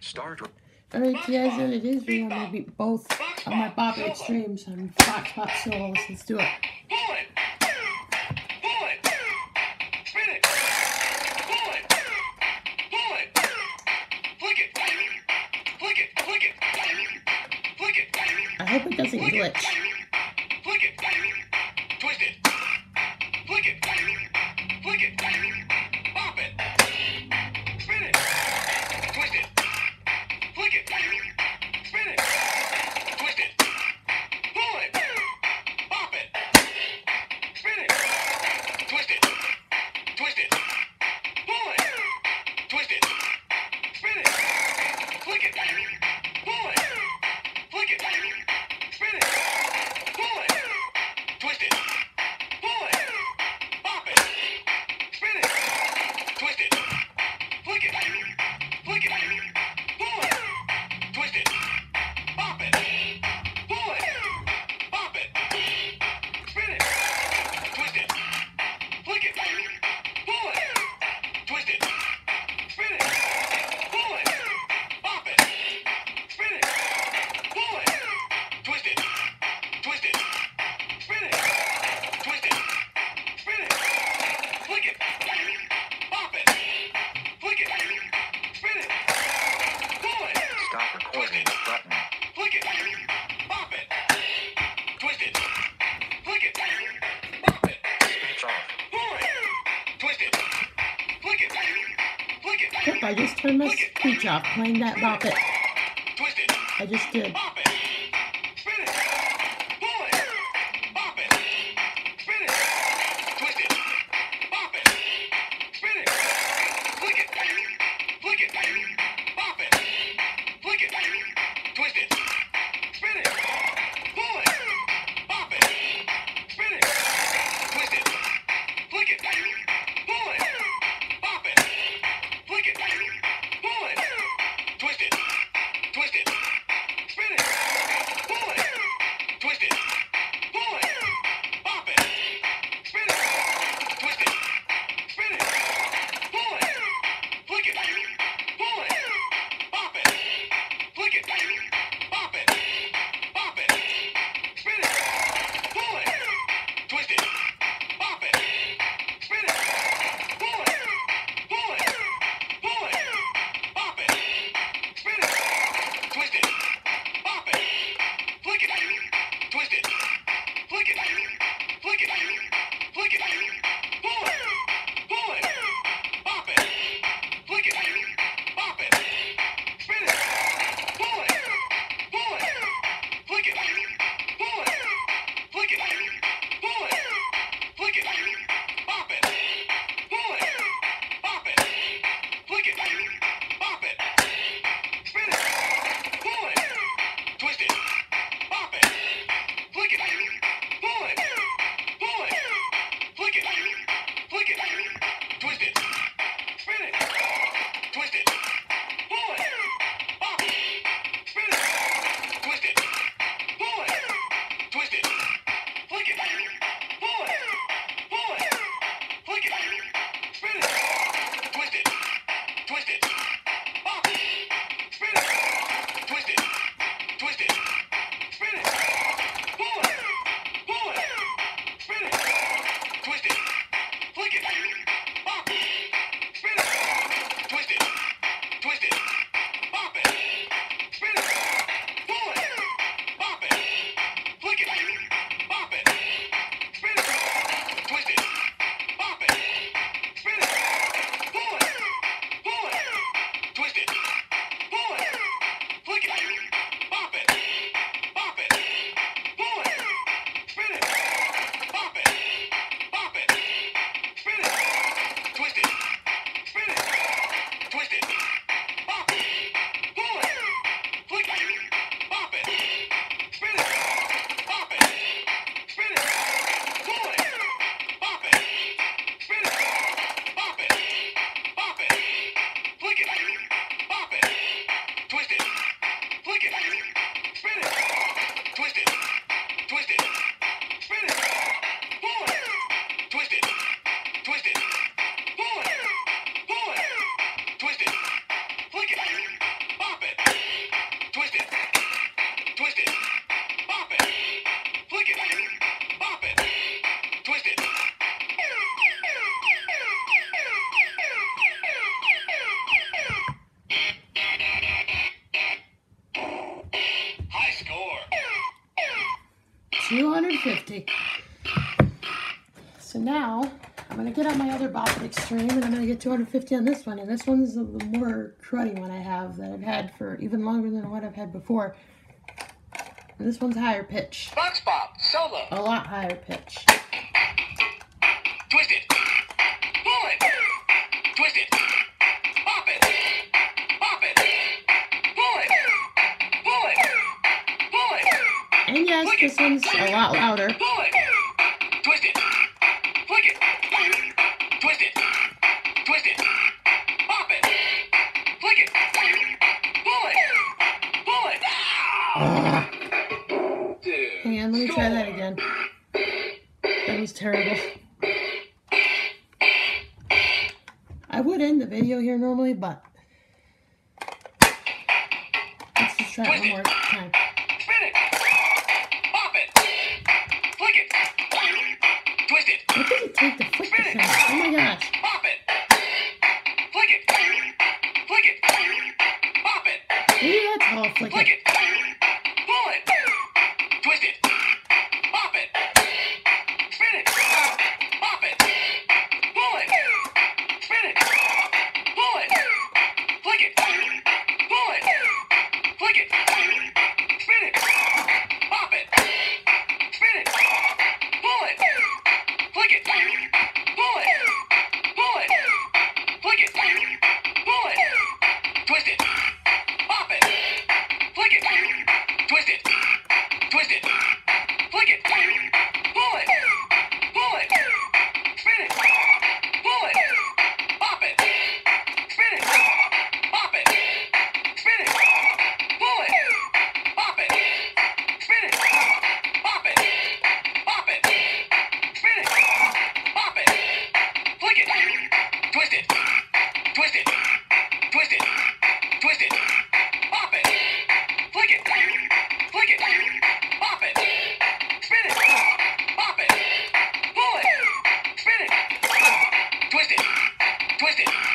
Start. All right, guys, and it is. We are gonna be both on my Bop Extremes on Fox Pop souls. Let's do it. I hope it doesn't glitch. Flick it. Pull it. Flick it. Spin it. Pull it. Twist it. turn my speech off playing that bop it. I just did. now I'm going to get on my other Bop Extreme and I'm going to get 250 on this one. And this one's the more cruddy one I have that I've had for even longer than what I've had before. And this one's higher pitch. Box Bob solo. A lot higher pitch. Twist it. Pull it. Twist it. Pop it. Pop it. Pull it. Pull it. Pull it. And yes, this one's a lot louder. Pull it. Twist it. normally, but let's just try it one more time. What does it take to flick the thing? Oh my gosh. Pop it. Flick it. Flick it. Pop it. Maybe that's all flick, flick it. it. Twitter.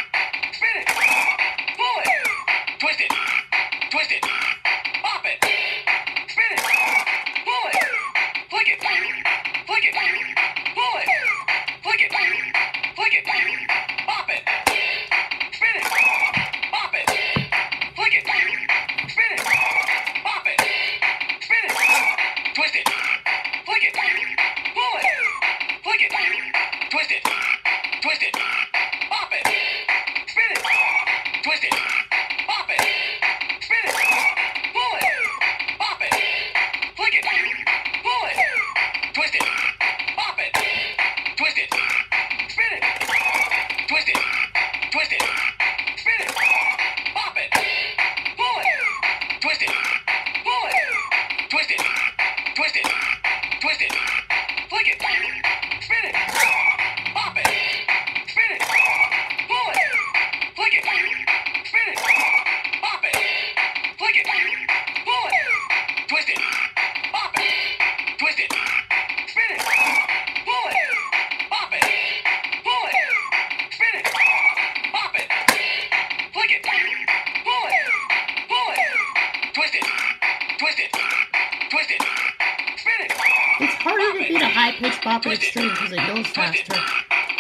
bop it extreme because it goes faster.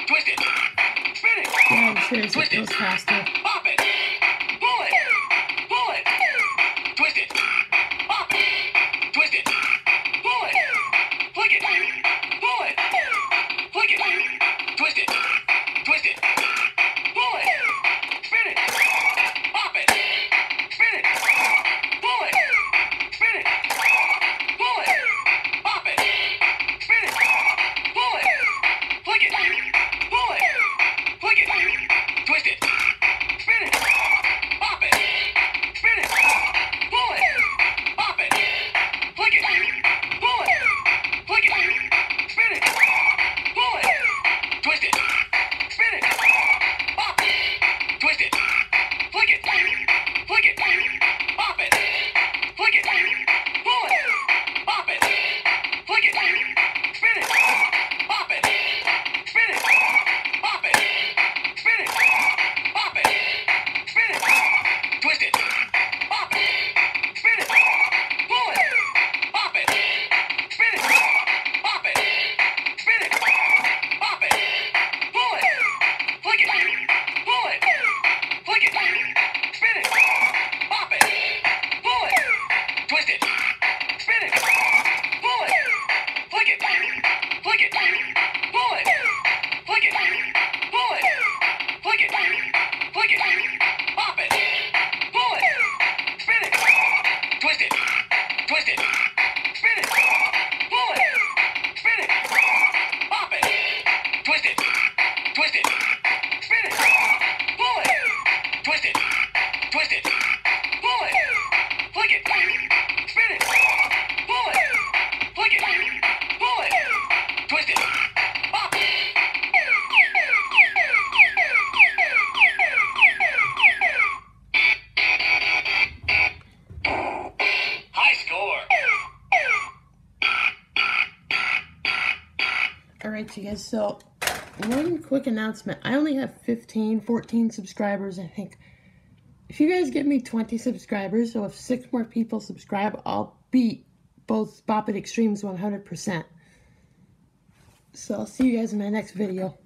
Twist it. Twist it. Spin it. Yeah, I'm it goes faster. Twist it. Twist it. Pull it. Flick it. Spin it. Pull it. Flick it. Pull it. Twist it. Pop. High score. All right, you guys. So one quick announcement. I only have 15, 14 subscribers, I think. If you guys give me 20 subscribers, so if six more people subscribe, I'll beat both Bop It Extremes 100%. So I'll see you guys in my next video.